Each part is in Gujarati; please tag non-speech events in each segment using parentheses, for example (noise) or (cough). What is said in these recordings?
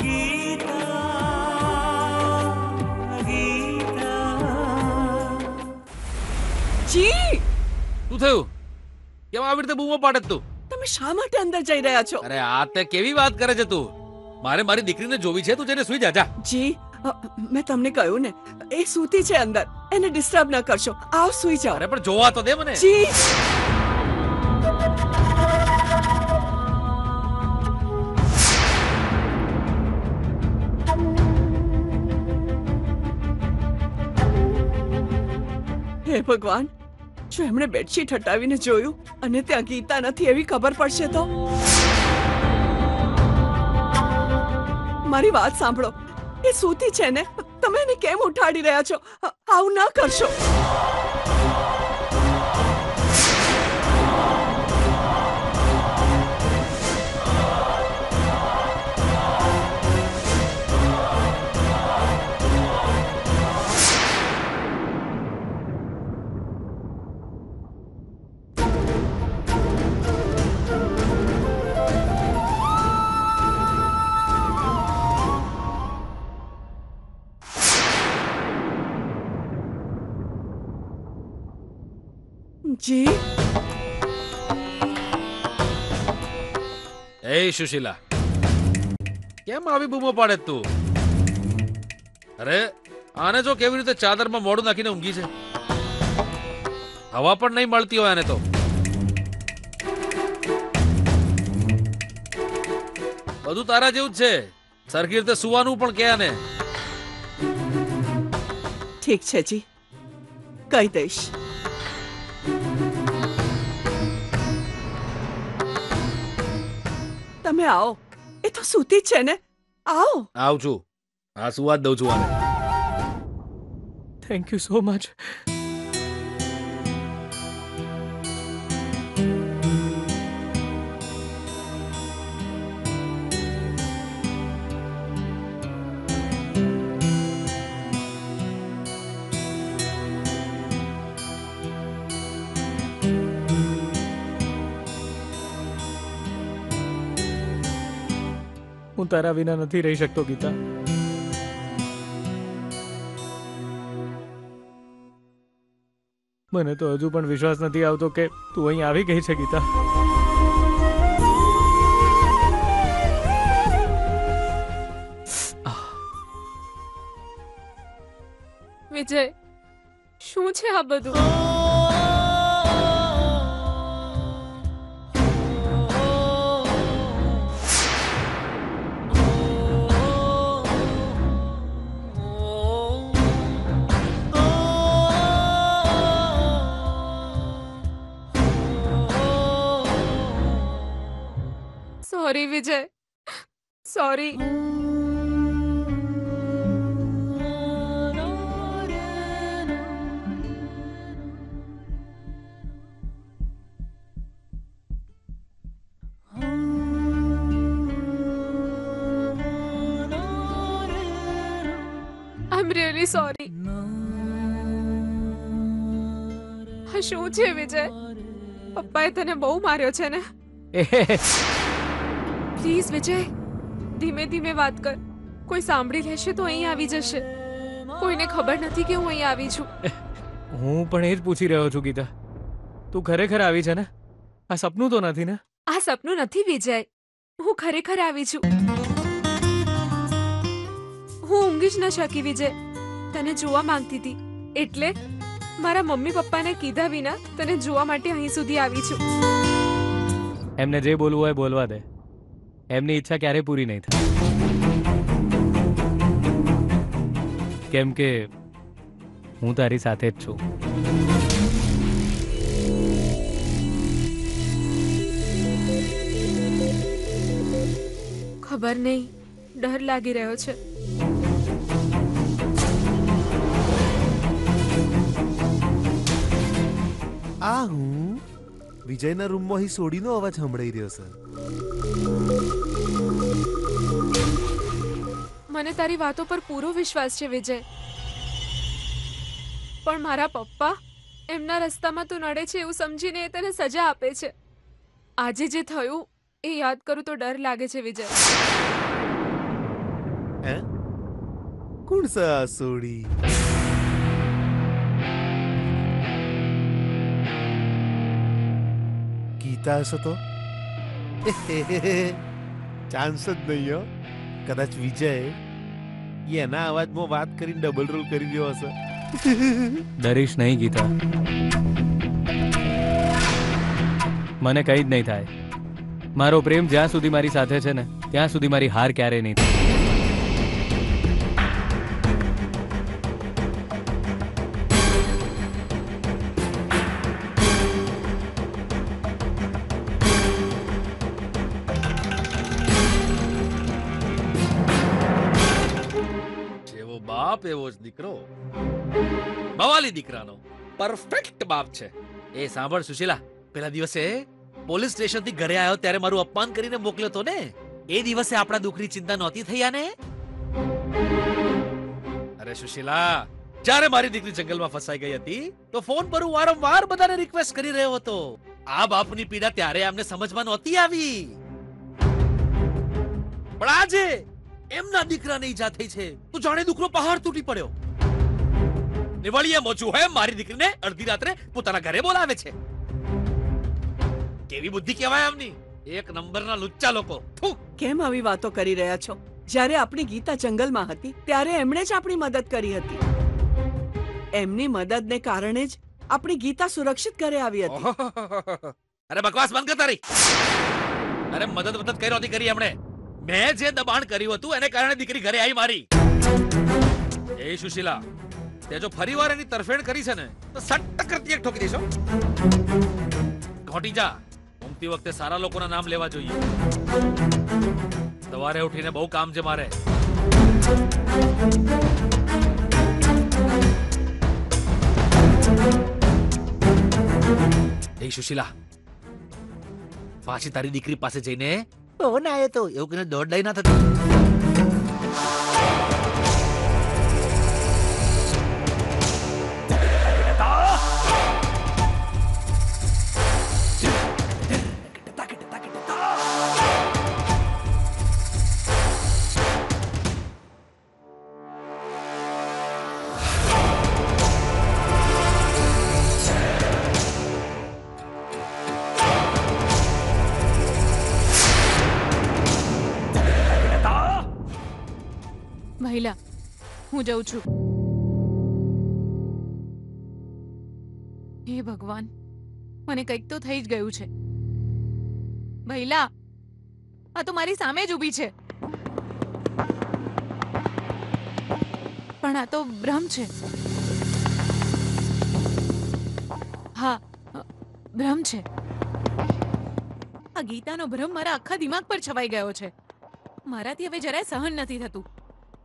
જી! શું થયું? કેમ આવી રીતે બૂમો પાડે તું? તમે શા માટે અંદર જઈ રહ્યા છો? અરે આ તે કેવી વાત કરે છે તું? મારે મારી દીકરીને જોવી છે તું જઈને સુઈ જા જા. જી મેં તમને કહ્યું ને એ સૂતી છે અંદર. એને ડિસ્ટર્બ ન કરશો. આવ સુઈ જાઓ. અરે પણ જોવા તો દે મને. જી! હે ભગવાન, જો એમણે બેડશીટ હટાવીને જોયું અને ત્યાં ગીતા નથી એવી ખબર પડશે તો? મારી વાત સાંભળો, એ સૂતી છે ને, તમે એને કેમ ઉઠાડી રહ્યા છો? આવું ના કરશો. જી. એ સુશીલા કેમ આવી બૂમો પાડે છે તું? અરે આને જો કેવી રીતે ચાદરમાં મોડું નાખીને ઊંઘી છે? હવા પણ નહીં મળતી હોય આને તો. બધું તારા જેવું જ છે. સરખી રીતે સુવાનું પણ કે આને? ઠીક છે જી. કહી દઈશ. તમે આવો. એ તો સૂતી છે ને. આવો. આવ છું. આ સુવા દઉં છું આને? થેન્ક યુ સો મચ હું તારા વિના નથી રહી શકતો ગીતા. મને તો હજુ પણ વિશ્વાસ નથી આવતો કે તું અહીં આવી ગઈ છે ગીતા. વિજય શું છે આ બધું? Sorry Vijay. Sorry. Really sorry શું છે વિજય? પપ્પાએ તને બહુ માર્યો છે ને? પ્લીઝ વિજય ધીમે ધીમે વાત કર. કોઈ સાંભળી લેશે તો અહીં આવી જશે. કોઈને ખબર નથી કે હું અહીં આવી છું. હું પણ એ જ પૂછી રહ્યો છું ગીતા. તું ખરેખર આવી છે ને? આ સપનું તો નથી ને? આ સપનું નથી વિજય. હું ખરેખર આવી છું. હું ઊંઘી જ ન શકી વિજય. તને જોવા માંગતી હતી. એટલે મારા મમ્મી પપ્પાને કીધા વિના તને જોવા માટે અહીં સુધી આવી છું. એમને જે બોલવું હોય બોલવા દે. એમની ઈચ્છા ક્યારેય પૂરી નહીં થાય. કેમ કે હું તારી સાથે જ છું. ખબર નહીં. ડર લાગી રહ્યો છે. આ હું વિજયના રૂમમાં અહીં સોડીનો અવાજ સંભળાઈ રહ્યો છે મને તારી વાતો પર પૂરો વિશ્વાસ છે, વિજય. પણ મારા પપ્પા એમના રસ્તામાં તું નડે છે એવું સમજીને એ તને સજા આપે છે. આજે જે થયું, એ યાદ કરું તો ડર લાગે છે, વિજય. હે? કોણ છે સોડી ગીતા હશો તો? (laughs) ચાન્સ જ નહીં કદાચ વિજય એના અવાજમાં વાત કરીને ડબલ રોલ કરી રહ્યો હશે ડરીશ નહીં ગીતા મને કંઈ જ નહીં થાય મારો પ્રેમ જ્યાં સુધી મારી સાથે છે ને ત્યાં સુધી મારી હાર ક્યારેય નહીં થાય બાપ એવો જ દીકરો. બવાલી દીકરાનો. પરફેક્ટ બાપ છે. એ સાંભળ સુશીલા, પેલા દિવસે પોલીસ સ્ટેશનથી ઘરે આવ્યો ત્યારે મારું અપમાન કરીને મોકલ્યો તો ને? એ દિવસે આપણા દુઃખની ચિંતા નહોતી થઈ આને? અરે સુશીલા, જ્યારે મારી દીકરી જંગલમાં ફસાઈ ગઈ હતી, તો ફોન પર હું વારંવાર બધાને રિક્વેસ્ટ કરી રહ્યો હતો. આ બાપની પીડા ત્યારે અમને સમજમાં નહોતી આવી. પણ આજે એમના દીકરાને ઈજા થઈ છે. તો જાણે દુખરો પહાડ તૂટી પડ્યો. નિવાળીએ મોચું એમ મારી દીકરીને અડધી રાત્રે પોતાના ઘરે બોલાવે છે. કેવી બુદ્ધિ કહેવાય આમની? એક નંબરના લુચ્ચા લોકો. કેમ આવી વાતો કરી રહ્યા છો? જ્યારે આપણી ગીતા જંગલમાં હતી ત્યારે એમણે જ આપણી મદદ કરી હતી. એમની મદદને કારણે જ આપણી ગીતા સુરક્ષિત ઘરે આવી હતી. અરે બકવાસ બંધ કર તારી. અરે મદદ મદદ કરી નહોતી કરી એમણે. મેં જે દબાણ કર્યું હતું, એને કારણે દીકરી ઘરે આવી મારી. એ સુશીલા, તે જો ફરીવાર એની તરફેણ કરી છે ને, તો સટ્ટ કરતી એક ઠોકી દેશો ઘોટી જા ઊંઘતી વખતે સારા લોકોના નામ લેવા જોઈએ. સવારે ઉઠીને બહુ કામ છે મારે. એ સુશીલા, પાછી તારી દીકરી પાસે જઈને ફોન આવ્યો તો એવું કહીને દોડ લઈ ના થતી. મહિલા, હું જઉં છું. હે ભગવાન, મને કંઈક તો થઈ જ ગયું છે. મહિલા, આ તો મારી સામે જ ઊભી છે. પણ આ તો ભ્રમ છે. હા, ભ્રમ છે. આ ગીતાનો ભ્રમ મારા આખા દિમાગ પર છવાઈ ગયો છે. મારાથી હવે જરાય સહન નથી થતું.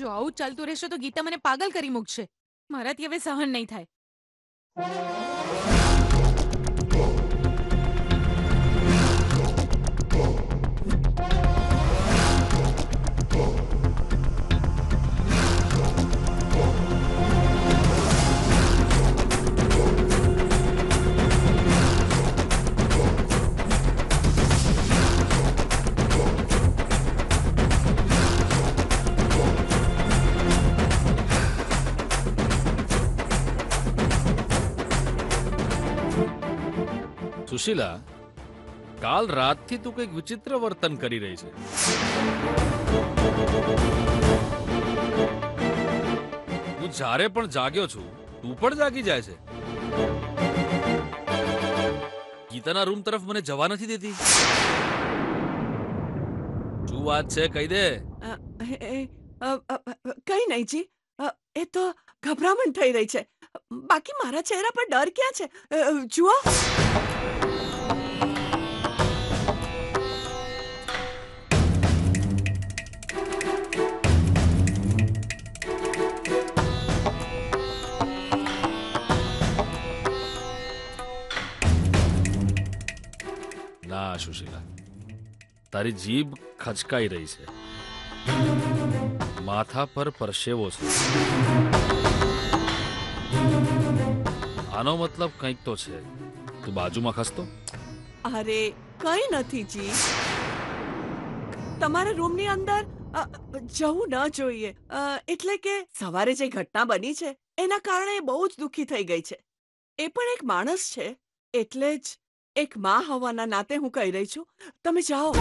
જો આવું ચાલતું રહેશે તો ગીતા મને પાગલ કરી મૂકશે. મારાથી હવે સહન નહીં થાય. સુશીલા, કાલ રાતથી તું કંઈક વિચિત્ર વર્તન કરી રહી છે. હું જ્યારે પણ જાગ્યો છું, તું પણ જાગી જાય છે. ગીતાના રૂમ તરફ મને જવા નથી દેતી. શું વાત છે, કહી દે. કઈ નહીં જી. એ તો ગભરામણ થઈ રહી છે. બાકી મારા ચહેરા પર ડર ક્યાં છે? જુઓ. ના, સુશીલા. તારી જીભ ખચકાઈ રહી છે. માથા પર પરસેવો છે. આનો મતલબ કંઈક તો છે. તું બાજુમાં ખસતો? અરે, કઈ નથી જી. તમારા રૂમની અંદર જવું ન જોઈએ. એટલે કે સવારે જે ઘટના બની છે, એના કારણે બહુ જ દુઃખી થઈ ગઈ છે. એ પણ એક માણસ છે, એટલે જ એક માં હોવાના નાતે હું કહી રહી છું. તમે જાઓ.